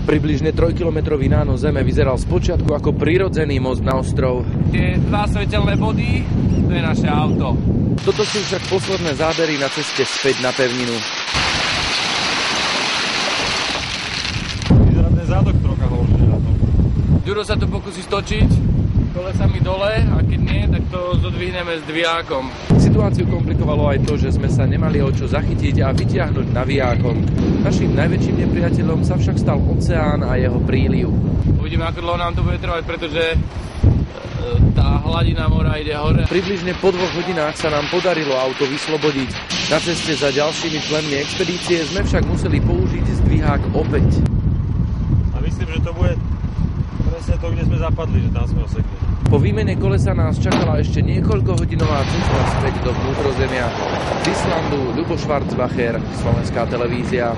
Približne 3-kilometrový nános Zeme vyzeral spočiatku ako prirodzený most na ostrov. Tie dva svetelné body, to je naše auto. Toto sú však posledné zábery na ceste späť na pevninu. Vyzerá ten zádok trocha horšie na tom. Sa tu pokusí stočiť, kolesami dole a keď nie, tak to zodvihneme s dviákom. Situáciu komplikovalo aj to, že sme sa nemali o čo zachytiť a vytiahnuť navijákom. Naším najväčším nepriateľom sa však stal oceán a jeho príliv. Uvidíme, ako dlho nám to bude trvať, pretože e, tá hladina mora ide hore. Približne po dvoch hodinách sa nám podarilo auto vyslobodiť. Na ceste za ďalšími členmi expedície sme však museli použiť zdvihák opäť. A myslím, že to bude presne to, kde sme zapadli, že tam sme osekli. Po výmene kolesa nás čakala ešte niekoľkohodinová cesta späť do vnútrozemia. Z Islandu Ľubo Schwarzbacher, Slovenská televízia.